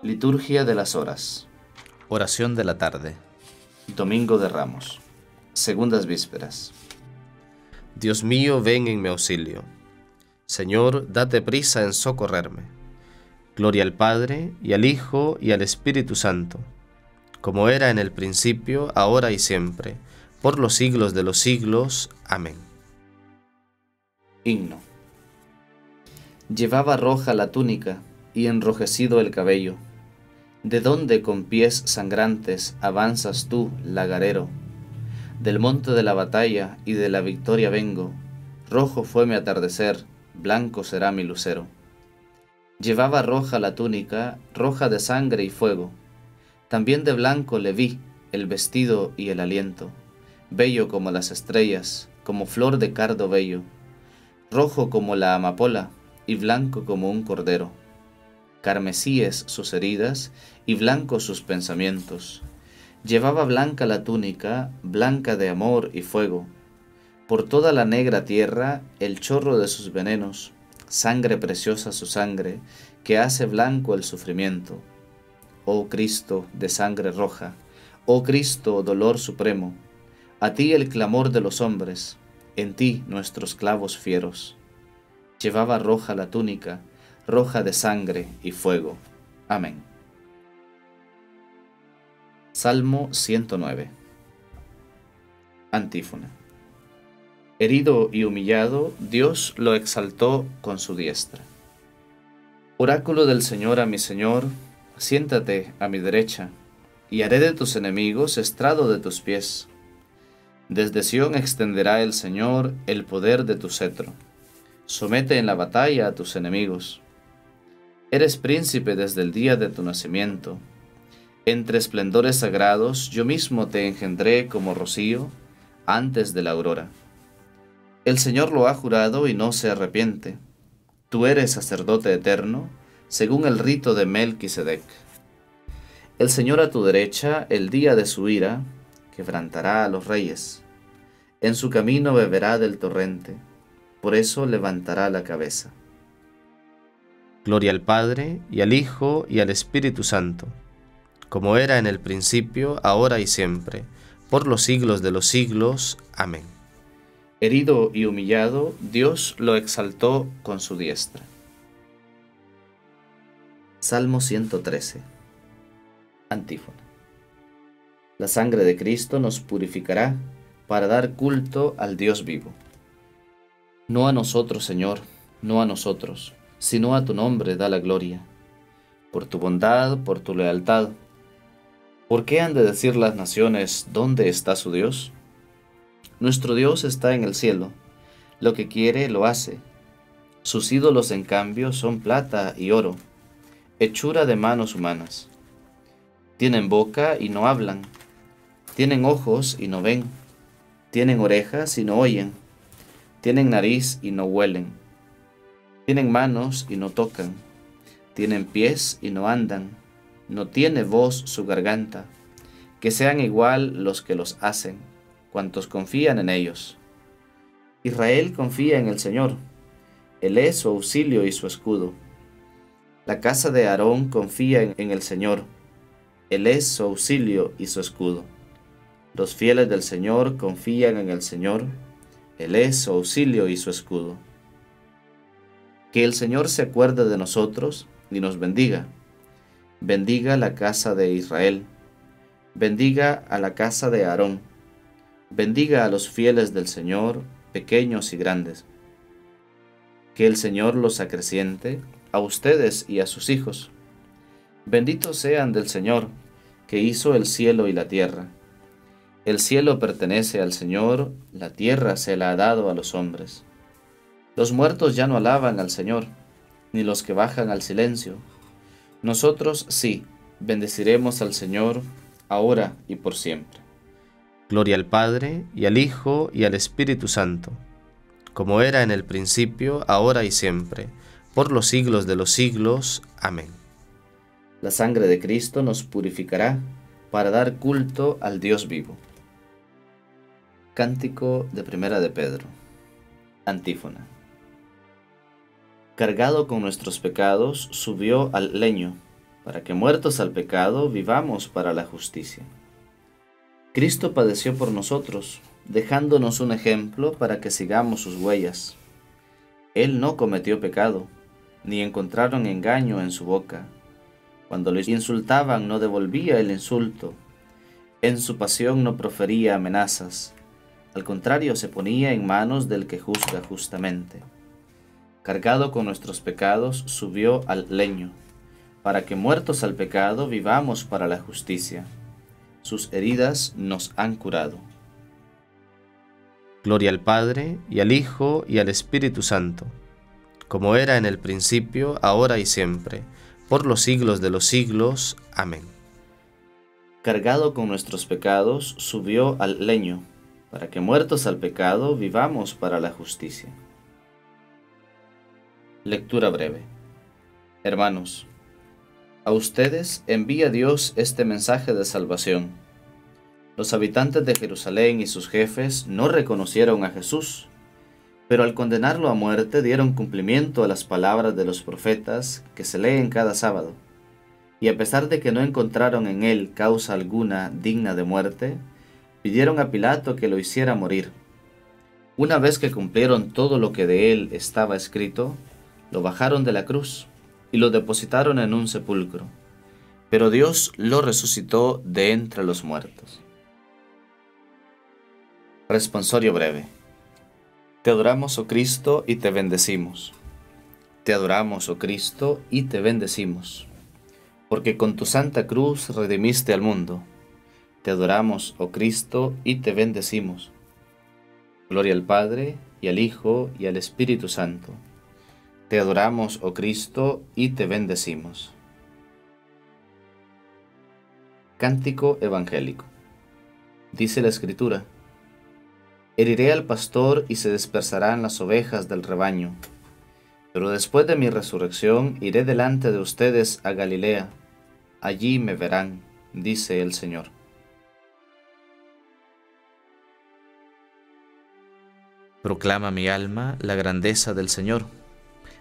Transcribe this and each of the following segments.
Liturgia de las Horas. Oración de la tarde. Domingo de Ramos. Segundas Vísperas. Dios mío, ven en mi auxilio. Señor, date prisa en socorrerme. Gloria al Padre, y al Hijo, y al Espíritu Santo, como era en el principio, ahora y siempre, por los siglos de los siglos. Amén. Himno. Llevaba roja la túnica y enrojecido el cabello ¿De dónde con pies sangrantes avanzas tú, lagarero? Del monte de la batalla y de la victoria vengo, rojo fue mi atardecer, blanco será mi lucero. Llevaba roja la túnica, roja de sangre y fuego, también de blanco le vi el vestido y el aliento, bello como las estrellas, como flor de cardo bello, rojo como la amapola y blanco como un cordero carmesíes sus heridas y blancos sus pensamientos. Llevaba blanca la túnica, blanca de amor y fuego. Por toda la negra tierra el chorro de sus venenos, sangre preciosa su sangre, que hace blanco el sufrimiento. Oh Cristo de sangre roja, oh Cristo dolor supremo, a ti el clamor de los hombres, en ti nuestros clavos fieros. Llevaba roja la túnica, roja de sangre y fuego. Amén. Salmo 109 Antífona Herido y humillado, Dios lo exaltó con su diestra. Oráculo del Señor a mi Señor, siéntate a mi derecha, y haré de tus enemigos estrado de tus pies. Desde Sión extenderá el Señor el poder de tu cetro. Somete en la batalla a tus enemigos Eres príncipe desde el día de tu nacimiento. Entre esplendores sagrados yo mismo te engendré como rocío antes de la aurora. El Señor lo ha jurado y no se arrepiente. Tú eres sacerdote eterno, según el rito de Melquisedec. El Señor a tu derecha, el día de su ira, quebrantará a los reyes. En su camino beberá del torrente, por eso levantará la cabeza. Gloria al Padre, y al Hijo, y al Espíritu Santo, como era en el principio, ahora y siempre, por los siglos de los siglos. Amén. Herido y humillado, Dios lo exaltó con su diestra. Salmo 113. Antífona. La sangre de Cristo nos purificará para dar culto al Dios vivo. No a nosotros, Señor, no a nosotros sino a tu nombre da la gloria, por tu bondad, por tu lealtad. ¿Por qué han de decir las naciones dónde está su Dios? Nuestro Dios está en el cielo, lo que quiere lo hace. Sus ídolos en cambio son plata y oro, hechura de manos humanas. Tienen boca y no hablan, tienen ojos y no ven, tienen orejas y no oyen, tienen nariz y no huelen tienen manos y no tocan, tienen pies y no andan, no tiene voz su garganta, que sean igual los que los hacen, cuantos confían en ellos. Israel confía en el Señor, Él es su auxilio y su escudo. La casa de Aarón confía en el Señor, Él es su auxilio y su escudo. Los fieles del Señor confían en el Señor, Él es su auxilio y su escudo. Que el Señor se acuerde de nosotros y nos bendiga. Bendiga la casa de Israel. Bendiga a la casa de Aarón. Bendiga a los fieles del Señor, pequeños y grandes. Que el Señor los acreciente a ustedes y a sus hijos. Benditos sean del Señor, que hizo el cielo y la tierra. El cielo pertenece al Señor, la tierra se la ha dado a los hombres. Los muertos ya no alaban al Señor, ni los que bajan al silencio. Nosotros sí, bendeciremos al Señor, ahora y por siempre. Gloria al Padre, y al Hijo, y al Espíritu Santo, como era en el principio, ahora y siempre, por los siglos de los siglos. Amén. La sangre de Cristo nos purificará para dar culto al Dios vivo. Cántico de Primera de Pedro. Antífona cargado con nuestros pecados, subió al leño para que muertos al pecado vivamos para la justicia. Cristo padeció por nosotros, dejándonos un ejemplo para que sigamos sus huellas. Él no cometió pecado, ni encontraron engaño en su boca. Cuando le insultaban no devolvía el insulto. En su pasión no profería amenazas. Al contrario, se ponía en manos del que juzga justamente. Cargado con nuestros pecados, subió al leño, para que muertos al pecado vivamos para la justicia. Sus heridas nos han curado. Gloria al Padre, y al Hijo, y al Espíritu Santo, como era en el principio, ahora y siempre, por los siglos de los siglos. Amén. Cargado con nuestros pecados, subió al leño, para que muertos al pecado vivamos para la justicia. Lectura breve. Hermanos, a ustedes envía Dios este mensaje de salvación. Los habitantes de Jerusalén y sus jefes no reconocieron a Jesús, pero al condenarlo a muerte dieron cumplimiento a las palabras de los profetas que se leen cada sábado. Y a pesar de que no encontraron en él causa alguna digna de muerte, pidieron a Pilato que lo hiciera morir. Una vez que cumplieron todo lo que de él estaba escrito, lo bajaron de la cruz y lo depositaron en un sepulcro. Pero Dios lo resucitó de entre los muertos. Responsorio breve. Te adoramos, oh Cristo, y te bendecimos. Te adoramos, oh Cristo, y te bendecimos. Porque con tu santa cruz redimiste al mundo te adoramos, oh Cristo, y te bendecimos. Gloria al Padre, y al Hijo, y al Espíritu Santo. Te adoramos, oh Cristo, y te bendecimos. Cántico Evangélico. Dice la Escritura, Heriré al pastor y se dispersarán las ovejas del rebaño. Pero después de mi resurrección iré delante de ustedes a Galilea. Allí me verán, dice el Señor. Proclama mi alma la grandeza del Señor.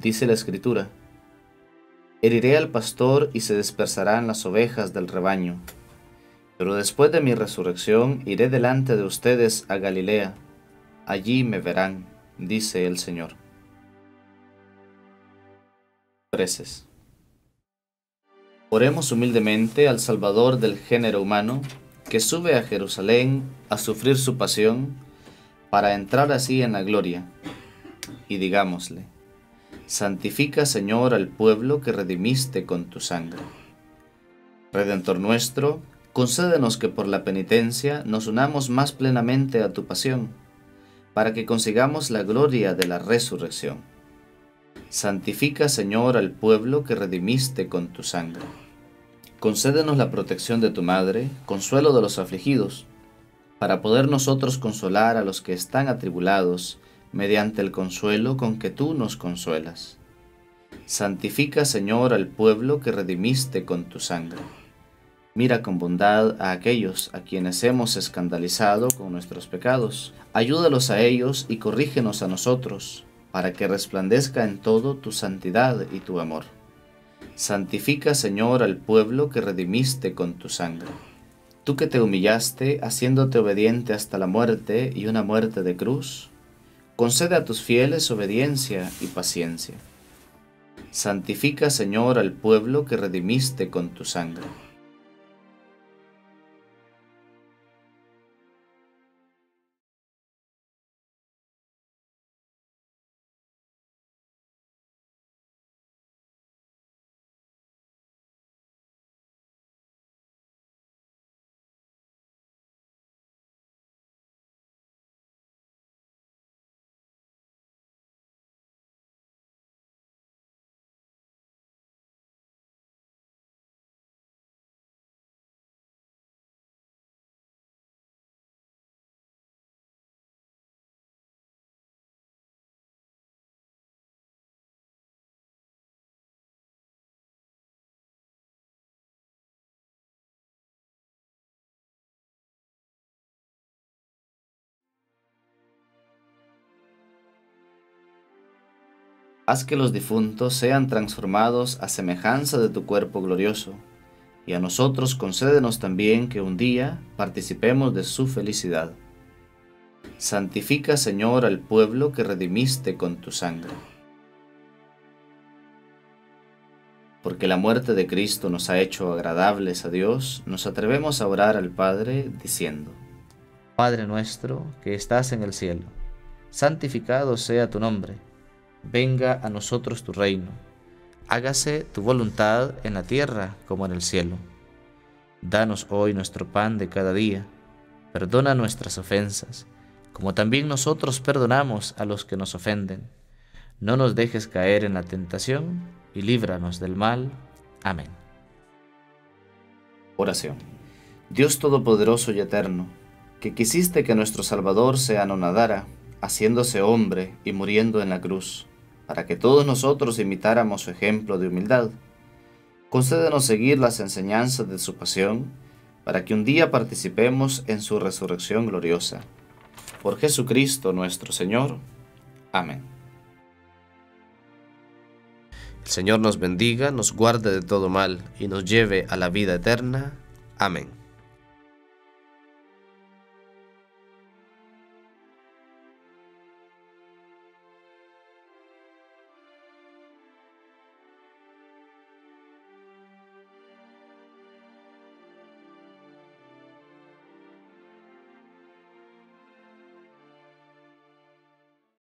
Dice la Escritura, Heriré al pastor y se dispersarán las ovejas del rebaño. Pero después de mi resurrección iré delante de ustedes a Galilea. Allí me verán, dice el Señor. Preces. Oremos humildemente al Salvador del género humano, que sube a Jerusalén a sufrir su pasión, para entrar así en la gloria. Y digámosle, santifica Señor al pueblo que redimiste con tu sangre. Redentor nuestro, concédenos que por la penitencia nos unamos más plenamente a tu pasión, para que consigamos la gloria de la resurrección. Santifica Señor al pueblo que redimiste con tu sangre. Concédenos la protección de tu Madre, consuelo de los afligidos, para poder nosotros consolar a los que están atribulados mediante el consuelo con que tú nos consuelas. Santifica, Señor, al pueblo que redimiste con tu sangre. Mira con bondad a aquellos a quienes hemos escandalizado con nuestros pecados. Ayúdalos a ellos y corrígenos a nosotros, para que resplandezca en todo tu santidad y tu amor. Santifica, Señor, al pueblo que redimiste con tu sangre Tú que te humillaste, haciéndote obediente hasta la muerte y una muerte de cruz, concede a tus fieles obediencia y paciencia. Santifica, Señor, al pueblo que redimiste con tu sangre. Haz que los difuntos sean transformados a semejanza de tu cuerpo glorioso, y a nosotros concédenos también que un día participemos de su felicidad. Santifica, Señor, al pueblo que redimiste con tu sangre. Porque la muerte de Cristo nos ha hecho agradables a Dios, nos atrevemos a orar al Padre diciendo, Padre nuestro que estás en el cielo, santificado sea tu nombre venga a nosotros tu reino, hágase tu voluntad en la tierra como en el cielo. Danos hoy nuestro pan de cada día, perdona nuestras ofensas, como también nosotros perdonamos a los que nos ofenden. No nos dejes caer en la tentación y líbranos del mal. Amén. Oración. Dios Todopoderoso y Eterno, que quisiste que nuestro Salvador se anonadara, haciéndose hombre y muriendo en la cruz para que todos nosotros imitáramos su ejemplo de humildad. Concédenos seguir las enseñanzas de su pasión, para que un día participemos en su resurrección gloriosa. Por Jesucristo nuestro Señor. Amén. El Señor nos bendiga, nos guarde de todo mal y nos lleve a la vida eterna. Amén.